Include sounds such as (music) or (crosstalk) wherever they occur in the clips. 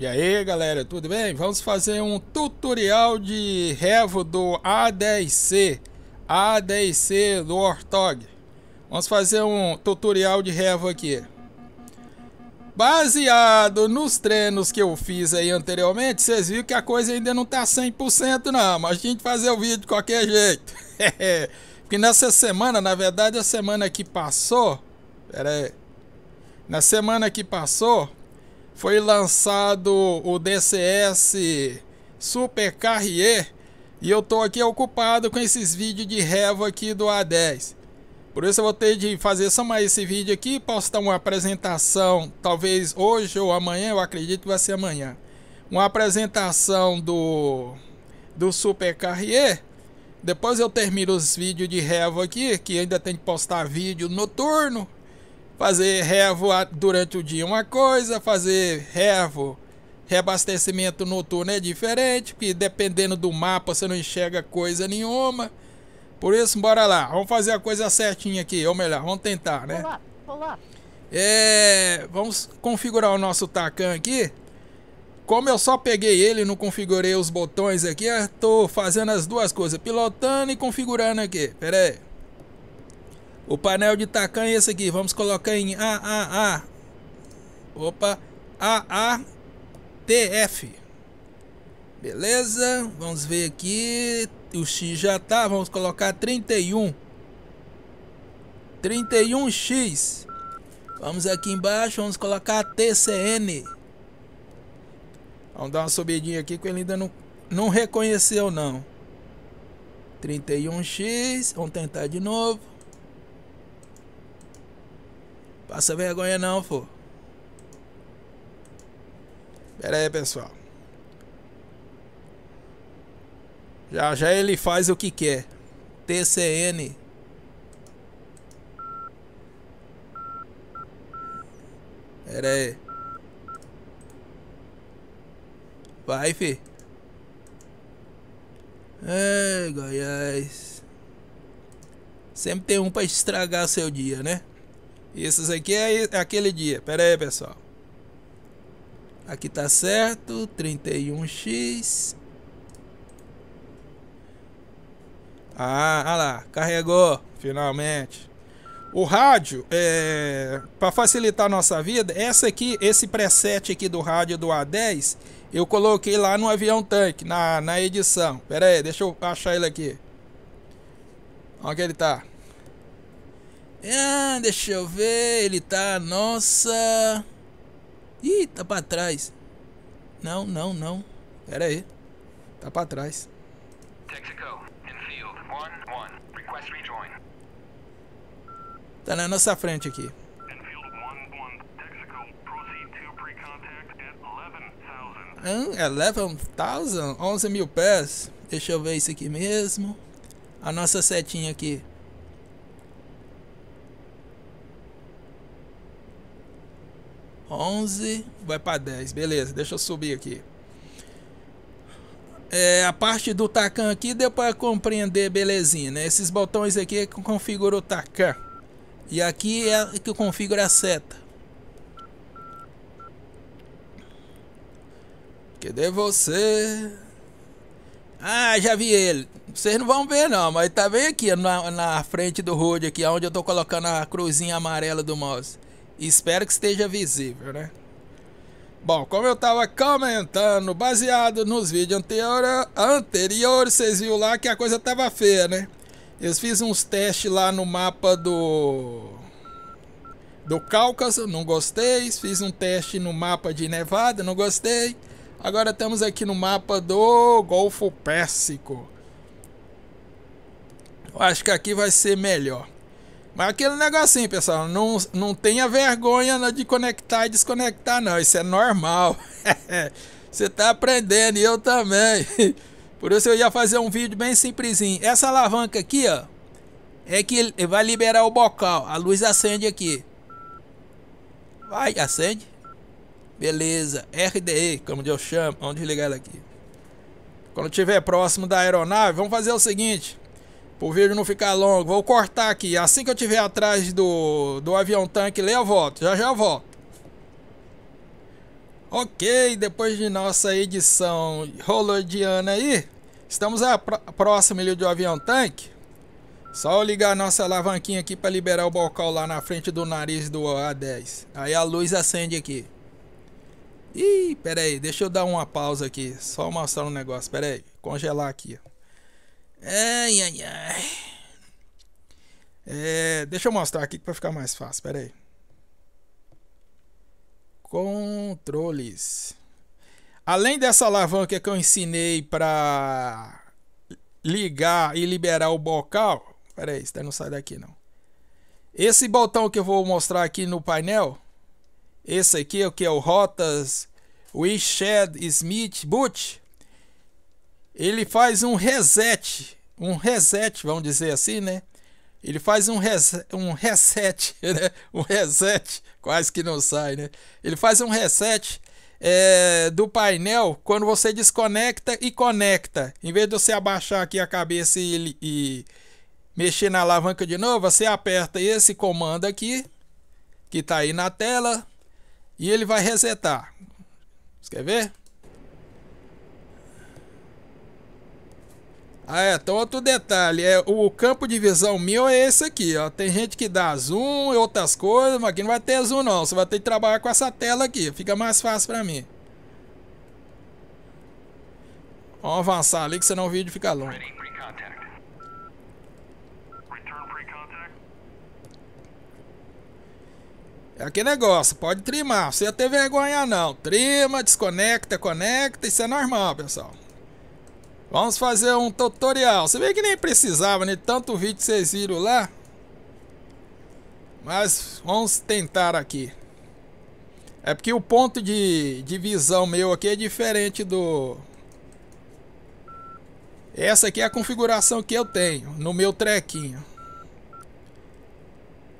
E aí galera, tudo bem? Vamos fazer um tutorial de revo do A10C A10C do Ortog Vamos fazer um tutorial de revo aqui. Baseado nos treinos que eu fiz aí anteriormente Vocês viram que a coisa ainda não tá 100% não Mas a gente fazer o vídeo de qualquer jeito. (laughs) Porque nessa semana, na verdade a semana que passou Pera aí Na semana que passou foi lançado o DCS Super Carrier e eu tô aqui ocupado com esses vídeos de revo aqui do A10. Por isso eu vou ter de fazer só mais esse vídeo aqui, postar uma apresentação, talvez hoje ou amanhã, eu acredito que vai ser amanhã. Uma apresentação do do Super Carrier. Depois eu termino os vídeos de revo aqui, que ainda tem que postar vídeo noturno fazer revo durante o dia uma coisa, fazer revo, reabastecimento noturno é diferente, porque dependendo do mapa você não enxerga coisa nenhuma. Por isso, bora lá, vamos fazer a coisa certinha aqui, ou melhor, vamos tentar, né? É, vamos configurar o nosso Tacan aqui. Como eu só peguei ele, não configurei os botões aqui, estou fazendo as duas coisas, pilotando e configurando aqui. Pera aí. O painel de Tacan é esse aqui. Vamos colocar em AAA. Opa, AATF. Beleza? Vamos ver aqui. O X já tá. Vamos colocar 31. 31X. Vamos aqui embaixo. Vamos colocar TCN. Vamos dar uma subidinha aqui que ele ainda não, não reconheceu não. 31X. Vamos tentar de novo. Passa vergonha não, pô. Pera aí, pessoal. Já já ele faz o que quer. TCN. Pera aí. Vai, fi. Ai, Goiás. Sempre tem um pra estragar seu dia, né? Esses aqui é aquele dia. Pera aí, pessoal. Aqui tá certo. 31x. Ah, olha lá. Carregou. Finalmente. O rádio, é, para facilitar a nossa vida, essa aqui, esse preset aqui do rádio do A10, eu coloquei lá no avião tanque, na, na edição. Pera aí, deixa eu achar ele aqui. Onde ele tá? Ah, deixa eu ver. Ele tá. Nossa. Ih, tá pra trás. Não, não, não. Pera aí. Tá pra trás. Tá na nossa frente aqui. Hum, 11,000? 11 mil pés. Deixa eu ver isso aqui mesmo. A nossa setinha aqui. 11, vai para 10. Beleza, deixa eu subir aqui. É, a parte do Tacan aqui deu para compreender belezinha, né? Esses botões aqui é que configura o Tacan. E aqui é que configura a seta. Cadê você? Ah, já vi ele. Vocês não vão ver não, mas tá bem aqui na, na frente do road aqui, onde eu tô colocando a cruzinha amarela do mouse. Espero que esteja visível, né? Bom, como eu estava comentando, baseado nos vídeos anteriores, vocês viram lá que a coisa estava feia, né? Eu fiz uns testes lá no mapa do do Cáucaso, não gostei. Fiz um teste no mapa de Nevada, não gostei. Agora estamos aqui no mapa do Golfo Pérsico. Eu acho que aqui vai ser melhor. Mas aquele negocinho, pessoal, não, não tenha vergonha de conectar e desconectar, não. Isso é normal. (laughs) Você tá aprendendo e eu também. (laughs) Por isso eu ia fazer um vídeo bem simplesinho. Essa alavanca aqui, ó, é que vai liberar o bocal. A luz acende aqui. Vai, acende. Beleza. RDE, como eu chamo. Vamos desligar ela aqui. Quando estiver próximo da aeronave, vamos fazer o seguinte. Pro vídeo não ficar longo. Vou cortar aqui. Assim que eu estiver atrás do, do avião tanque, eu volto. Já já volto. Ok, depois de nossa edição holodiana aí, estamos a próxima ilha do avião tanque. Só ligar a nossa alavanquinha aqui para liberar o bocal lá na frente do nariz do A10. Aí a luz acende aqui. Ih, pera aí, deixa eu dar uma pausa aqui. Só mostrar um negócio, pera aí. Congelar aqui. Ai, ai, ai. É, deixa eu mostrar aqui para ficar mais fácil, pera aí. Controles. Além dessa alavanca que eu ensinei para ligar e liberar o bocal. Pera aí, isso não sai daqui não. Esse botão que eu vou mostrar aqui no painel. Esse aqui, o que é o Rotas Wished Smith Boot. Ele faz um reset. Um reset, vamos dizer assim, né? Ele faz um, res, um reset, (laughs) né? Um reset, quase que não sai, né? Ele faz um reset é, do painel quando você desconecta e conecta. Em vez de você abaixar aqui a cabeça e, e mexer na alavanca de novo, você aperta esse comando aqui, que está aí na tela, e ele vai resetar. Quer ver? Ah, é, então outro detalhe, é, o campo de visão meu é esse aqui, ó. Tem gente que dá zoom e outras coisas, mas aqui não vai ter zoom não. Você vai ter que trabalhar com essa tela aqui, fica mais fácil pra mim. Vamos avançar ali que senão o vídeo fica longo. É aquele negócio, pode trimar, você ia ter vergonha não. Trima, desconecta, conecta, isso é normal, pessoal. Vamos fazer um tutorial. Você vê que nem precisava, né? Tanto vídeo que vocês viram lá. Mas vamos tentar aqui. É porque o ponto de, de visão meu aqui é diferente do... Essa aqui é a configuração que eu tenho no meu trequinho.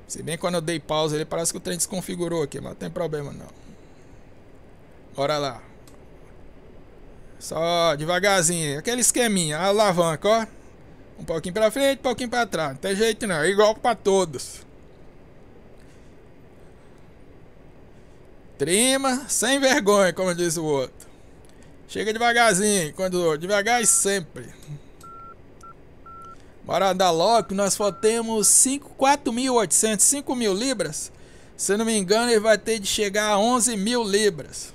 Se bem quando eu dei pausa ele parece que o trem desconfigurou aqui, mas não tem problema não. Bora lá. Só devagarzinho. Aquele esqueminha. A alavanca, ó. Um pouquinho pra frente, um pouquinho pra trás. Não tem jeito não. É igual pra todos. Trima, sem vergonha, como diz o outro. Chega devagarzinho, quando devagar e sempre. Bora andar logo, nós só temos 4.800, 5 mil libras. Se não me engano, ele vai ter de chegar a 11 mil libras.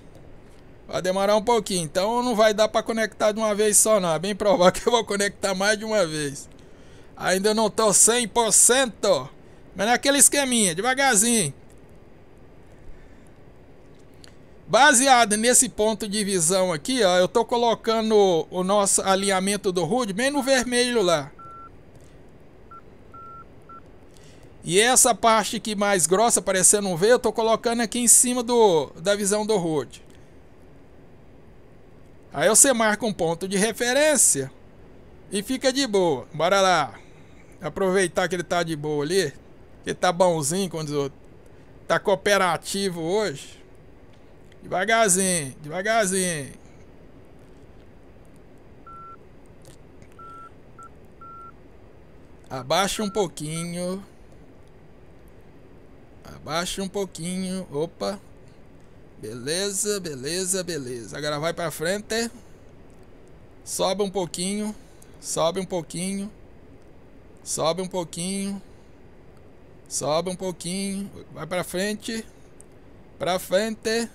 Vai demorar um pouquinho, então não vai dar para conectar de uma vez só não. É bem provável que eu vou conectar mais de uma vez. Ainda não tô 100%. Mas naquele esqueminha, devagarzinho. Baseado nesse ponto de visão aqui, ó, eu tô colocando o nosso alinhamento do HUD bem no vermelho lá. E essa parte aqui mais grossa, parecendo um V, eu tô colocando aqui em cima do, da visão do HUD. Aí você marca um ponto de referência e fica de boa. Bora lá. Aproveitar que ele tá de boa ali. Que tá bonzinho quando tá cooperativo hoje. Devagarzinho, devagarzinho. Abaixa um pouquinho. Abaixa um pouquinho. Opa. Beleza, beleza, beleza. Agora vai pra frente. Sobe um pouquinho. Sobe um pouquinho. Sobe um pouquinho. Sobe um pouquinho. Vai pra frente. Pra frente.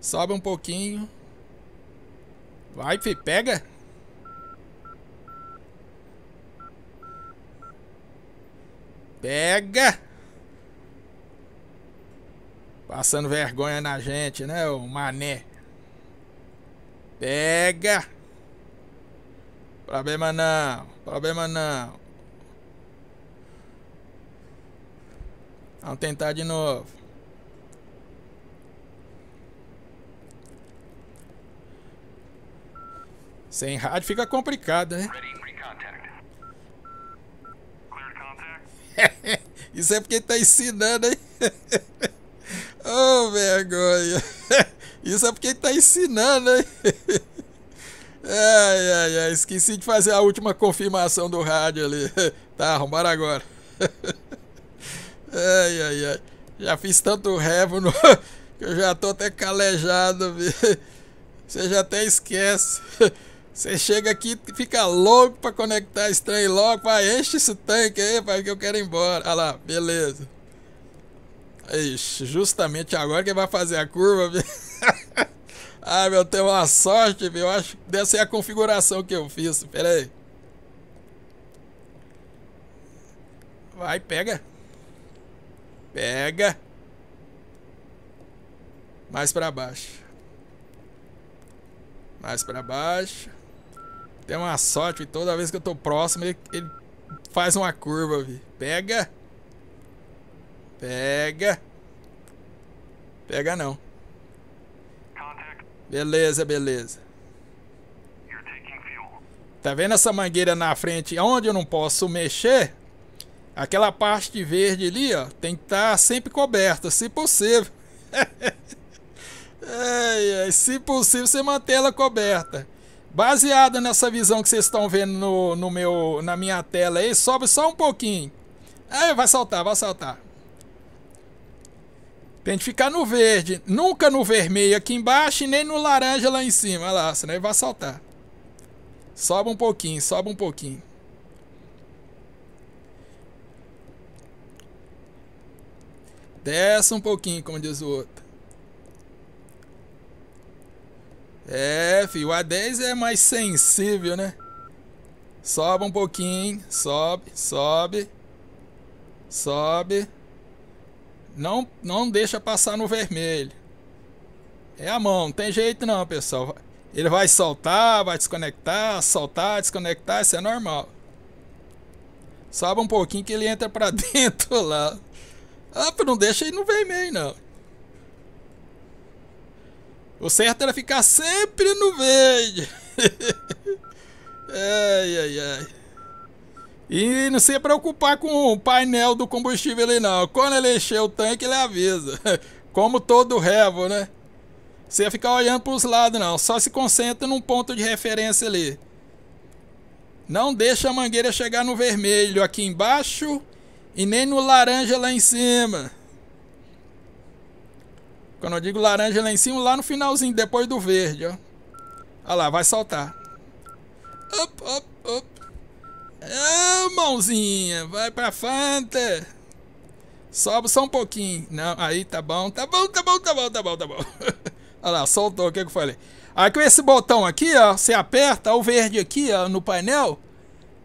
Sobe um pouquinho. Vai, fi, pega. Pega. Passando vergonha na gente, né, o mané? Pega! Problema não, problema não. Vamos tentar de novo. Sem rádio fica complicado, né? (laughs) Isso é porque tá ensinando, hein? (laughs) Oh, vergonha. (laughs) Isso é porque ele tá ensinando, hein? (laughs) Ai, ai, ai. Esqueci de fazer a última confirmação do rádio ali. (laughs) Tá, bora agora. Ai, ai, ai. Já fiz tanto revo no, Eu já tô até calejado, viu? Você já até esquece. Você chega aqui e fica louco pra conectar esse trem logo. Vai, enche esse tanque aí, que eu quero ir embora. Olha lá, beleza. Ixi, justamente agora que vai fazer a curva? (laughs) Ai, meu, tem uma sorte, viu? Eu acho que deve ser a configuração que eu fiz. Pera aí. Vai, pega. Pega. Mais para baixo. Mais para baixo. Tem uma sorte, toda vez que eu tô próximo, ele, ele faz uma curva, viu? Pega. Pega. Pega não. Beleza, beleza. Tá vendo essa mangueira na frente? Onde eu não posso mexer? Aquela parte verde ali, ó, tem que estar tá sempre coberta, se possível. (laughs) se possível, você manter ela coberta. Baseada nessa visão que vocês estão vendo no, no meu, na minha tela aí, sobe só um pouquinho. Aí vai saltar, vai saltar. Tem que ficar no verde, nunca no vermelho aqui embaixo e nem no laranja lá em cima. Olha lá, senão ele vai saltar. Sobe um pouquinho, sobe um pouquinho. Desce um pouquinho, como diz o outro. É, filho, o A10 é mais sensível, né? Sobe um pouquinho, sobe, sobe, sobe. Não, não deixa passar no vermelho. É a mão, não tem jeito não, pessoal. Ele vai soltar, vai desconectar, soltar, desconectar, isso é normal. Sobe um pouquinho que ele entra pra (laughs) dentro lá. Ah, não deixa ele no vermelho, não. O certo era ficar sempre no verde. (laughs) ai, ai, ai. E não se preocupar com o painel do combustível ali, não. Quando ele encher o tanque, ele avisa. (laughs) Como todo revo, né? Você ficar olhando para os lados, não. Só se concentra num ponto de referência ali. Não deixa a mangueira chegar no vermelho aqui embaixo e nem no laranja lá em cima. Quando eu digo laranja lá em cima, lá no finalzinho, depois do verde, ó. Olha lá, vai soltar. Op, op, É, mãozinha, vai pra Fanta. Sobe só um pouquinho. Não, aí tá bom, tá bom, tá bom, tá bom, tá bom, tá bom. (laughs) Olha lá, soltou o que eu falei. Aí com esse botão aqui, ó, você aperta o verde aqui, ó, no painel.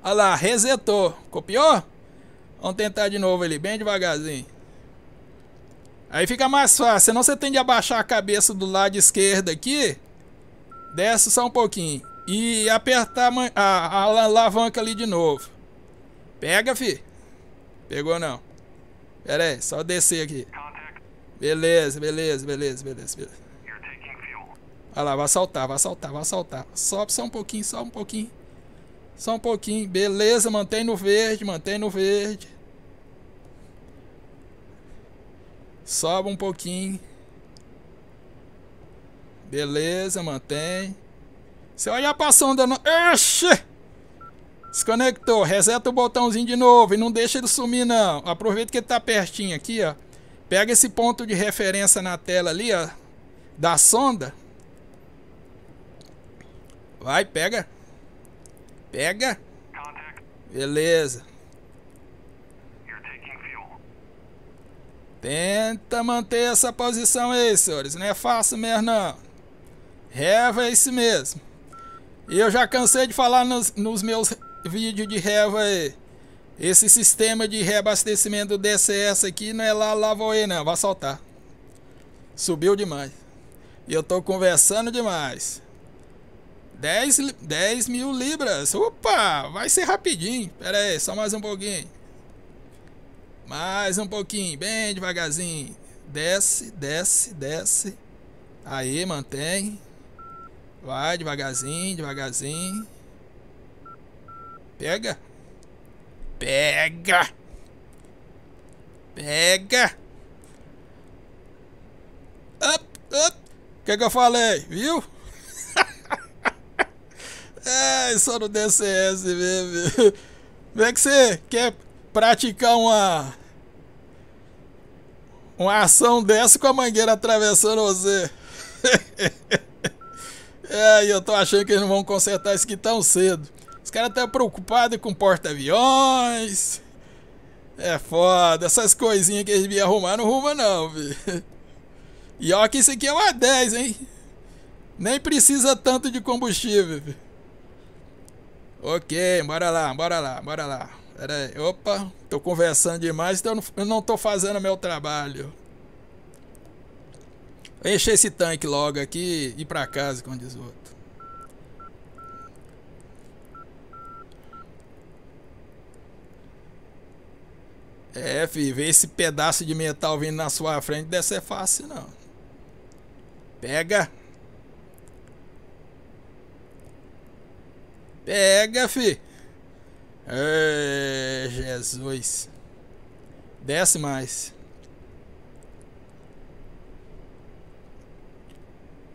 Olha lá, resetou. Copiou? Vamos tentar de novo ali, bem devagarzinho. Aí fica mais fácil. Senão você tem de abaixar a cabeça do lado esquerdo aqui. Desce só um pouquinho. E apertar a, a, a alavanca ali de novo. Pega, fi. Pegou não. Pera aí, só descer aqui. Beleza, beleza, beleza, beleza, beleza. Olha lá, vai saltar, vai saltar, vai saltar. Sobe só um pouquinho, só um pouquinho. Só um pouquinho. Beleza, mantém no verde, mantém no verde. Sobe um pouquinho. Beleza, mantém. Se olhar pra sonda... Não... Oxi! Desconectou. Reseta o botãozinho de novo e não deixa ele sumir, não. Aproveita que ele tá pertinho aqui, ó. Pega esse ponto de referência na tela ali, ó. Da sonda. Vai, pega. Pega. Beleza. Tenta manter essa posição aí, senhores. Não é fácil mesmo, não. Reva é esse mesmo. Eu já cansei de falar nos, nos meus vídeos de reva aí. Esse sistema de reabastecimento do DCS aqui não é lá, lá vou aí, não. Vai soltar. Subiu demais. E eu tô conversando demais. 10, 10 mil libras. Opa, vai ser rapidinho. Pera aí, só mais um pouquinho. Mais um pouquinho, bem devagarzinho. Desce, desce, desce. Aí, mantém. Vai devagarzinho, devagarzinho. Pega. Pega. Pega. Up, up. O que, que eu falei? Viu? (laughs) é, só no DCS mesmo. Como é que você quer praticar uma uma ação dessa com a mangueira atravessando você. (laughs) é, eu tô achando que eles não vão consertar isso aqui tão cedo. Os caras estão preocupados com porta-aviões. É foda, essas coisinhas que eles iam arrumar não arruma não, velho. E ó que isso aqui é uma 10, hein? Nem precisa tanto de combustível, velho. Ok, bora lá, bora lá, bora lá. Pera aí, opa, tô conversando demais, então eu não tô fazendo meu trabalho. Encher esse tanque logo aqui e ir pra casa, como diz o outro. É, filho, ver esse pedaço de metal vindo na sua frente deve ser fácil, não. Pega. Pega, fi. É, Jesus. Desce mais.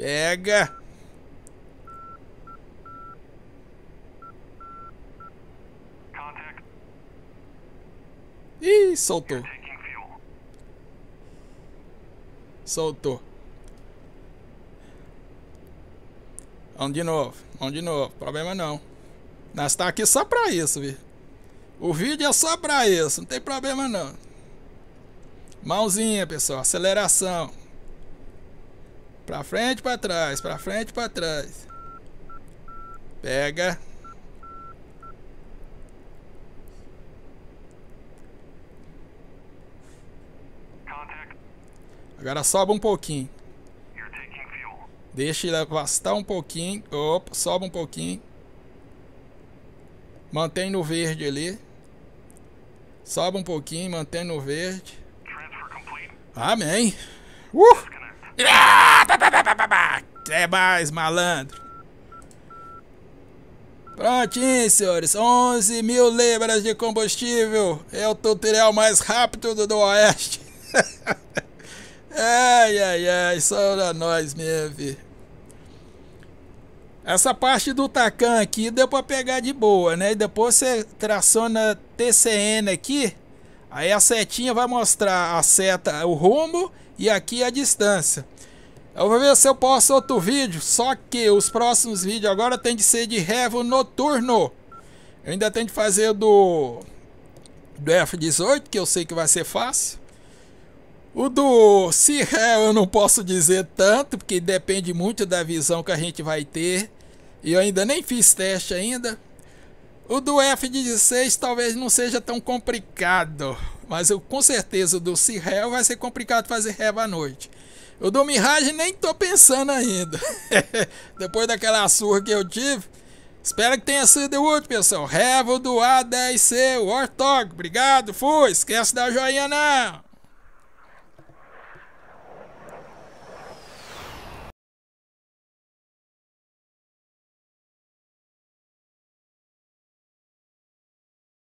Pega. Ih, soltou. Soltou. Vamos de novo. Vamos de novo. Problema não. Nós tá aqui só pra isso, viu? O vídeo é só pra isso. Não tem problema não. Mãozinha, pessoal. Aceleração. Pra frente, pra trás. Pra frente, pra trás. Pega. Agora sobe um pouquinho. Deixa ele afastar um pouquinho. Opa, sobe um pouquinho. Mantém no verde ali. Sobe um pouquinho, mantém no verde. Amém. Uh! É mais, malandro. Prontinho, senhores. 11 mil libras de combustível. É o tutorial mais rápido do Oeste. (laughs) ai, ai, ai. Só pra nós mesmo, Essa parte do Tacan aqui deu pra pegar de boa, né? E depois você traciona TCN aqui. Aí a setinha vai mostrar a seta, o rumo e aqui a distância. Eu vou ver se eu posto outro vídeo, só que os próximos vídeos agora tem de ser de revo noturno. Eu ainda tenho de fazer do, do F18, que eu sei que vai ser fácil. O do Cirrel eu não posso dizer tanto, porque depende muito da visão que a gente vai ter. E eu ainda nem fiz teste ainda. O do F16 talvez não seja tão complicado, mas eu com certeza o do Cirrel vai ser complicado fazer reva à noite. O do Mirage nem tô pensando ainda. (laughs) Depois daquela surra que eu tive. Espero que tenha sido útil, pessoal. Revo do A10C, Warthog. Obrigado, fui. Esquece da joinha não.